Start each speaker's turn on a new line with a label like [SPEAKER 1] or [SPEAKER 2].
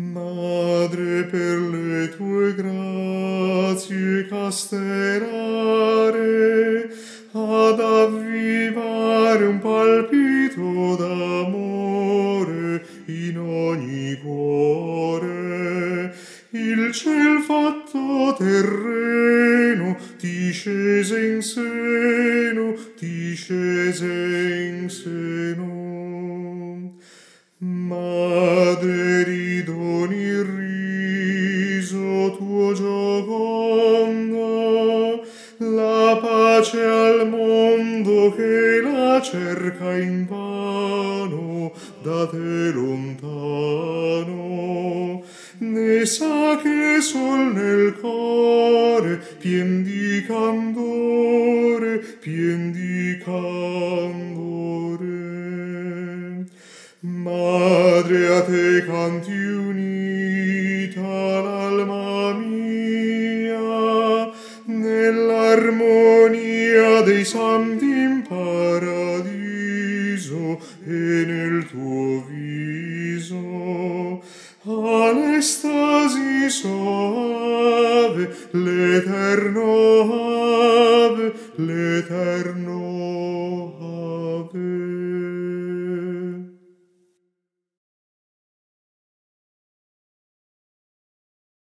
[SPEAKER 1] Madre per le tue grazie casterare ad avvivare un palpito d'amore in ogni cuore. Il ciel fatto terreno ti scese in seno ti scese in seno. Madre tuo giocondo, la pace al mondo che la cerca in vano da te lontano. Ne sa che sol nel core pien di candore, pien di candore. Madre a te canti unita gloria dei santi in paradiso e nel tuo viso. Anestasi soave l'eterno ave l'eterno ave.